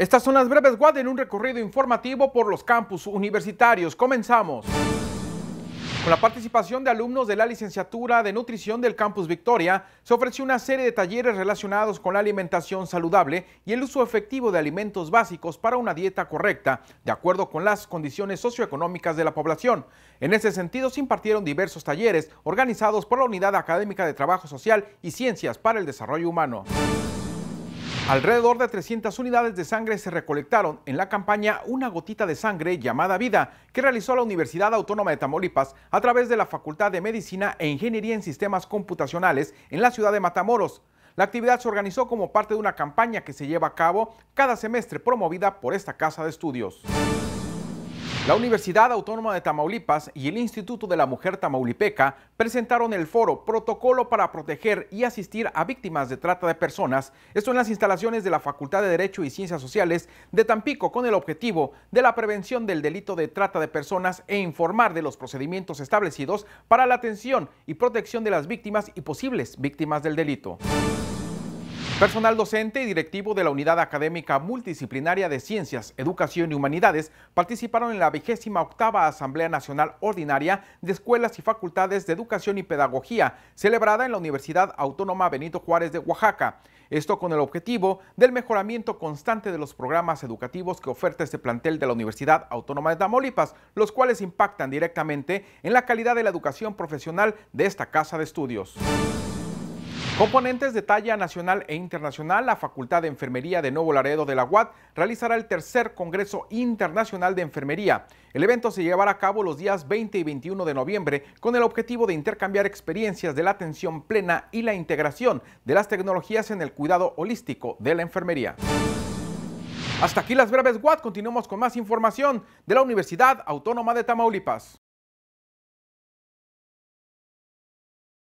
Estas son las breves WAD en un recorrido informativo por los campus universitarios. Comenzamos. Con la participación de alumnos de la licenciatura de nutrición del campus Victoria, se ofreció una serie de talleres relacionados con la alimentación saludable y el uso efectivo de alimentos básicos para una dieta correcta, de acuerdo con las condiciones socioeconómicas de la población. En ese sentido, se impartieron diversos talleres organizados por la Unidad Académica de Trabajo Social y Ciencias para el Desarrollo Humano. Alrededor de 300 unidades de sangre se recolectaron en la campaña Una gotita de sangre llamada Vida, que realizó la Universidad Autónoma de Tamaulipas a través de la Facultad de Medicina e Ingeniería en Sistemas Computacionales en la ciudad de Matamoros. La actividad se organizó como parte de una campaña que se lleva a cabo cada semestre promovida por esta casa de estudios. La Universidad Autónoma de Tamaulipas y el Instituto de la Mujer Tamaulipeca presentaron el foro Protocolo para proteger y asistir a víctimas de trata de personas, esto en las instalaciones de la Facultad de Derecho y Ciencias Sociales de Tampico con el objetivo de la prevención del delito de trata de personas e informar de los procedimientos establecidos para la atención y protección de las víctimas y posibles víctimas del delito. Personal docente y directivo de la Unidad Académica Multidisciplinaria de Ciencias, Educación y Humanidades participaron en la vigésima octava Asamblea Nacional Ordinaria de Escuelas y Facultades de Educación y Pedagogía, celebrada en la Universidad Autónoma Benito Juárez de Oaxaca. Esto con el objetivo del mejoramiento constante de los programas educativos que oferta este plantel de la Universidad Autónoma de Tamaulipas, los cuales impactan directamente en la calidad de la educación profesional de esta casa de estudios. Componentes de talla nacional e internacional, la Facultad de Enfermería de Nuevo Laredo de la UAD realizará el tercer Congreso Internacional de Enfermería. El evento se llevará a cabo los días 20 y 21 de noviembre con el objetivo de intercambiar experiencias de la atención plena y la integración de las tecnologías en el cuidado holístico de la enfermería. Hasta aquí las breves WAD, continuamos con más información de la Universidad Autónoma de Tamaulipas.